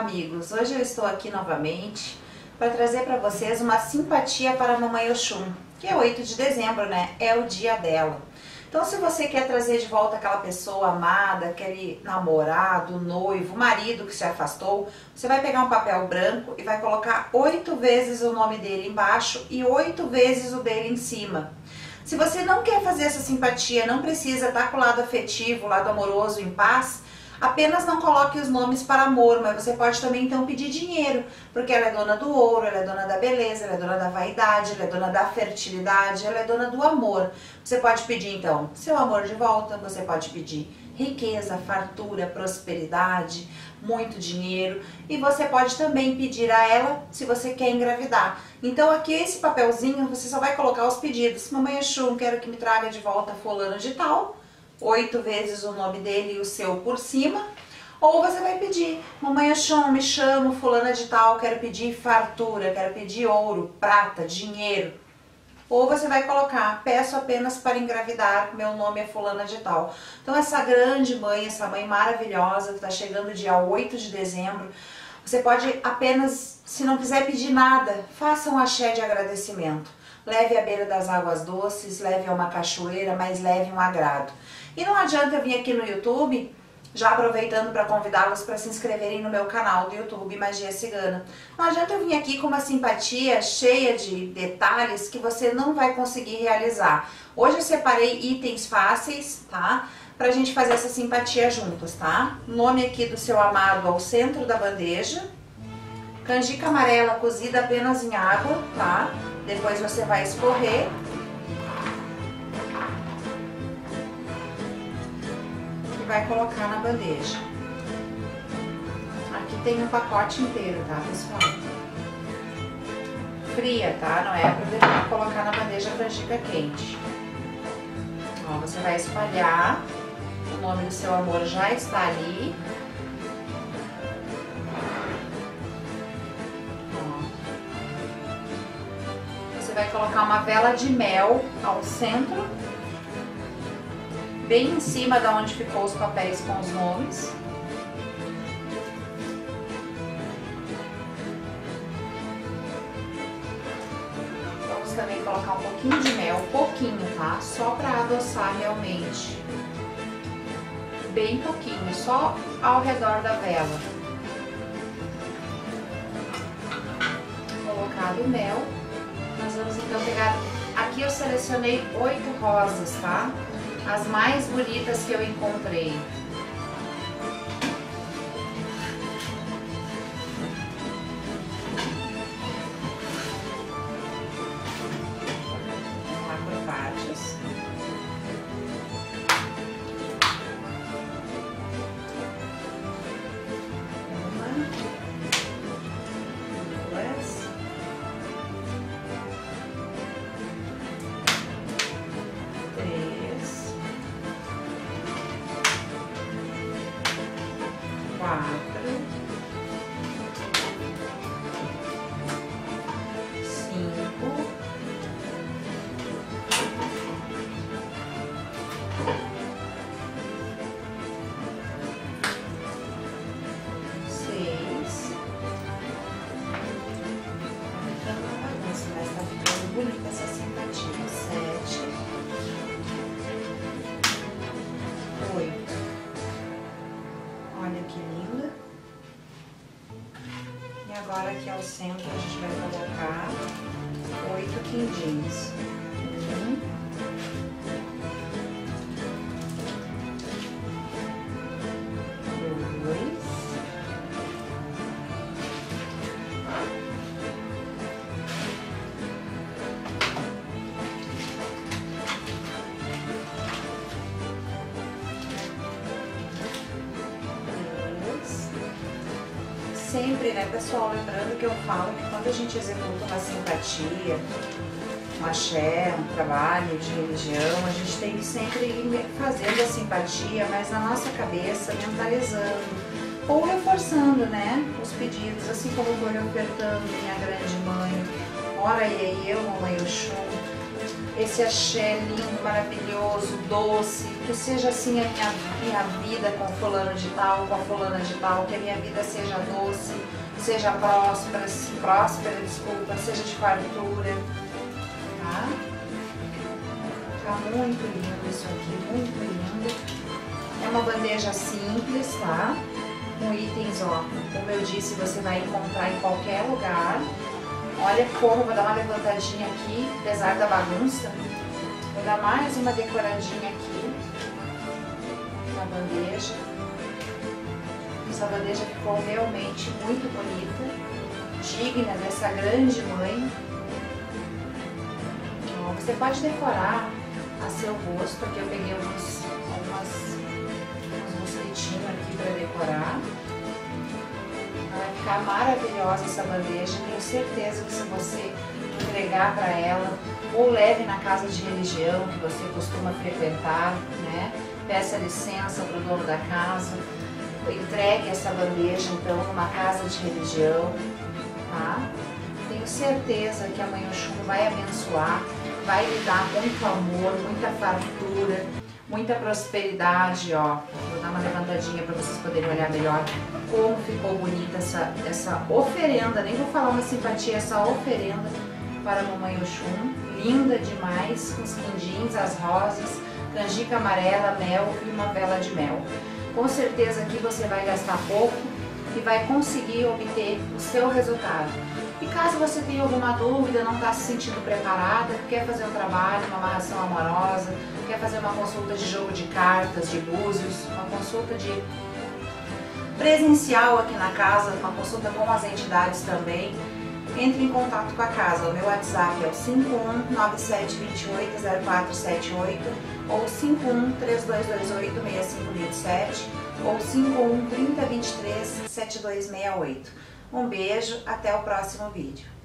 amigos! Hoje eu estou aqui novamente para trazer para vocês uma simpatia para a Mamãe Oxum, que é 8 de dezembro, né? É o dia dela. Então se você quer trazer de volta aquela pessoa amada, aquele namorado, noivo, marido que se afastou, você vai pegar um papel branco e vai colocar oito vezes o nome dele embaixo e oito vezes o dele em cima. Se você não quer fazer essa simpatia, não precisa estar com o lado afetivo, o lado amoroso em paz, Apenas não coloque os nomes para amor, mas você pode também então pedir dinheiro, porque ela é dona do ouro, ela é dona da beleza, ela é dona da vaidade, ela é dona da fertilidade, ela é dona do amor. Você pode pedir então seu amor de volta, você pode pedir riqueza, fartura, prosperidade, muito dinheiro e você pode também pedir a ela se você quer engravidar. Então aqui esse papelzinho você só vai colocar os pedidos. Mamãe Exu, quero que me traga de volta fulano de tal oito vezes o nome dele e o seu por cima. Ou você vai pedir, mamãe Oxum, me chamo fulana de tal, quero pedir fartura, quero pedir ouro, prata, dinheiro. Ou você vai colocar, peço apenas para engravidar, meu nome é fulana de tal. Então essa grande mãe, essa mãe maravilhosa que está chegando dia 8 de dezembro, você pode apenas, se não quiser pedir nada, faça um axé de agradecimento. Leve à beira das águas doces, leve a uma cachoeira, mas leve um agrado. E não adianta vir aqui no YouTube, já aproveitando para convidá-los para se inscreverem no meu canal do YouTube Magia Cigana. Não adianta eu vir aqui com uma simpatia cheia de detalhes que você não vai conseguir realizar. Hoje eu separei itens fáceis, tá? Pra gente fazer essa simpatia juntos, tá? Nome aqui do seu amado ao centro da bandeja. Canjica amarela cozida apenas em água, tá? Depois você vai escorrer vai colocar na bandeja. Aqui tem um pacote inteiro, tá, pessoal? Fria, tá? Não é pra colocar na bandeja canjica quente. Ó, você vai espalhar. O nome do seu amor já está ali. Você vai colocar uma vela de mel ao centro bem em cima da onde ficou os papéis com os nomes. Vamos também colocar um pouquinho de mel, pouquinho, tá? Só para adoçar realmente. Bem pouquinho, só ao redor da vela. Colocado o mel, nós vamos então pegar... Aqui eu selecionei oito rosas, tá? As mais bonitas que eu encontrei. Agora aqui ao centro a gente vai colocar oito quindins. Sempre, né, pessoal, lembrando que eu falo que quando a gente executa uma simpatia, um axé, um trabalho de religião, a gente tem que sempre ir fazendo a simpatia, mas na nossa cabeça, mentalizando, ou reforçando, né, os pedidos, assim como foi ofertando minha grande mãe, ora e aí eu, mamãe Oxum, esse axé lindo, maravilhoso, doce, que seja assim a minha, minha vida com fulano de tal, com a fulana de tal, que a minha vida seja doce, seja próspera, próspera, desculpa, seja de fartura, tá? Tá muito lindo isso aqui, muito lindo. É uma bandeja simples, tá? Com itens, ó, como eu disse, você vai encontrar em qualquer lugar. Olha como, vou dar uma levantadinha aqui, apesar da bagunça. Vou dar mais uma decoradinha aqui na bandeja. Essa bandeja ficou realmente muito bonita, digna dessa grande mãe. Você pode decorar a seu gosto, aqui eu peguei alguns, algumas, uns mosquitinhos aqui para decorar. Vai ficar maravilhosa essa bandeja, tenho certeza que se você entregar para ela, ou leve na casa de religião que você costuma frequentar, né? Peça licença para o dono da casa, entregue essa bandeja então numa casa de religião, tá? Tenho certeza que a Mãe Oxum vai abençoar, vai lhe dar muito amor, muita fartura, muita prosperidade, ó. Vou dar uma levantadinha para vocês poderem olhar melhor como ficou bonita essa, essa oferenda, nem vou falar uma simpatia, essa oferenda para a Mamãe Oxum, linda demais, com os quindins, as rosas, canjica amarela, mel e uma vela de mel. Com certeza aqui você vai gastar pouco e vai conseguir obter o seu resultado. E caso você tenha alguma dúvida, não está se sentindo preparada, quer fazer um trabalho, uma amarração amorosa, quer fazer uma consulta de jogo de cartas, de búzios, uma consulta de presencial aqui na casa, uma consulta com as entidades também, entre em contato com a casa. O meu WhatsApp é o 5197280478 ou 5132286527 ou 5130237268. Um beijo, até o próximo vídeo.